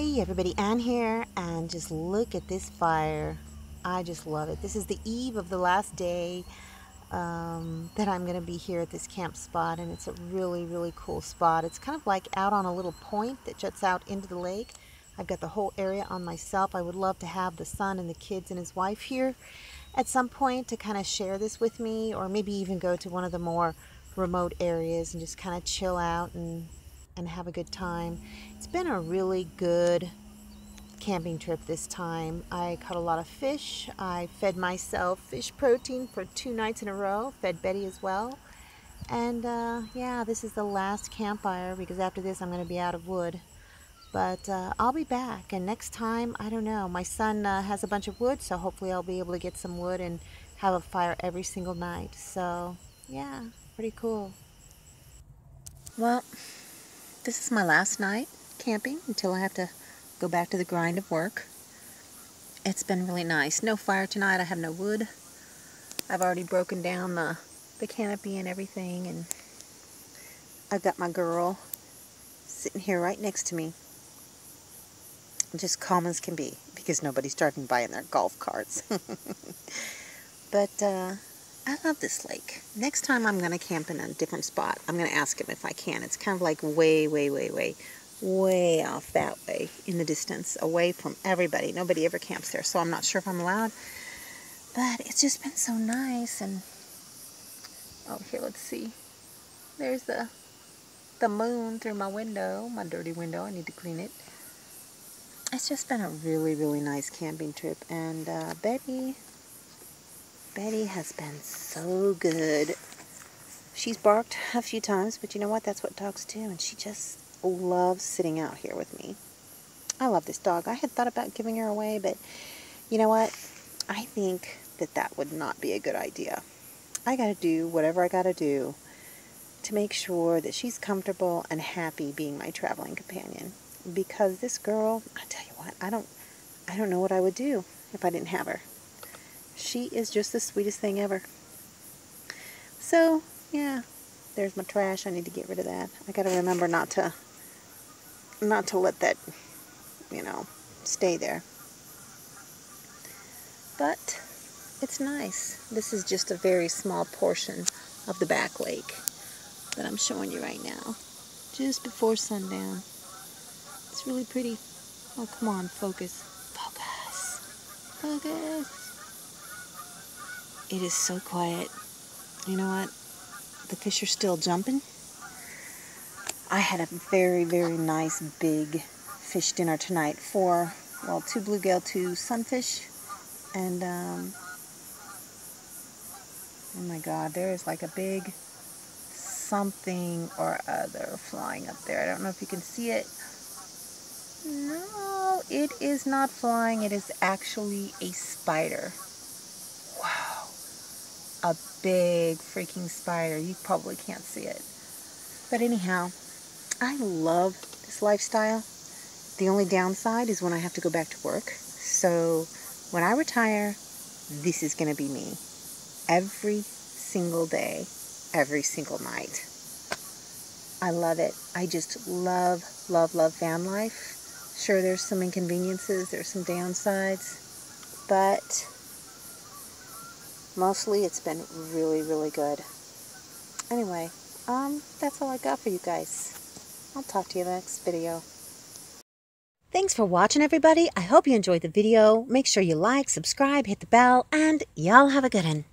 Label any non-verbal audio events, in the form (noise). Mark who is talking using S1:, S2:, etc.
S1: Hey everybody, Ann here, and just look at this fire. I just love it. This is the eve of the last day um, that I'm going to be here at this camp spot, and it's a really, really cool spot. It's kind of like out on a little point that juts out into the lake. I've got the whole area on myself. I would love to have the son and the kids and his wife here at some point to kind of share this with me, or maybe even go to one of the more remote areas and just kind of chill out and and have a good time. It's been a really good camping trip this time. I caught a lot of fish. I fed myself fish protein for two nights in a row, fed Betty as well. And uh, yeah, this is the last campfire because after this I'm going to be out of wood. But uh, I'll be back, and next time, I don't know. My son uh, has a bunch of wood, so hopefully I'll be able to get some wood and have a fire every single night. So, yeah, pretty cool. Well, this is my last night camping until I have to go back to the grind of work. It's been really nice. No fire tonight. I have no wood. I've already broken down the, the canopy and everything and I've got my girl sitting here right next to me. Just calm as can be because nobody's driving by in their golf carts. (laughs) but uh, I love this lake. Next time I'm going to camp in a different spot, I'm going to ask him if I can. It's kind of like way, way, way, way, way off that way in the distance, away from everybody. Nobody ever camps there, so I'm not sure if I'm allowed. But it's just been so nice. And oh, here, let's see. There's the the moon through my window, my dirty window. I need to clean it. It's just been a really, really nice camping trip. And uh, Betty Betty has been so good. She's barked a few times, but you know what? That's what dogs do, and she just loves sitting out here with me. I love this dog. I had thought about giving her away, but you know what? I think that that would not be a good idea. I got to do whatever I got to do to make sure that she's comfortable and happy being my traveling companion. Because this girl, I tell you what, I don't, I don't know what I would do if I didn't have her. She is just the sweetest thing ever. So, yeah, there's my trash. I need to get rid of that. I got to remember not to not to let that, you know, stay there. But it's nice. This is just a very small portion of the back lake that I'm showing you right now. Just before sundown. It's really pretty. Oh, come on, focus. Focus. Focus. It is so quiet. You know what? The fish are still jumping. I had a very, very nice big fish dinner tonight for, well, two bluegill, two sunfish, and, um, oh my god, there is like a big something or other flying up there. I don't know if you can see it. No, it is not flying. It is actually a spider a big freaking spider. You probably can't see it. But anyhow, I love this lifestyle. The only downside is when I have to go back to work. So when I retire, this is going to be me. Every single day, every single night. I love it. I just love, love, love van life. Sure, there's some inconveniences, there's some downsides, but mostly it's been really, really good. Anyway, um, that's all I got for you guys. I'll talk to you in the next video. Thanks for watching, everybody. I hope you enjoyed the video. Make sure you like, subscribe, hit the bell, and y'all have a good one.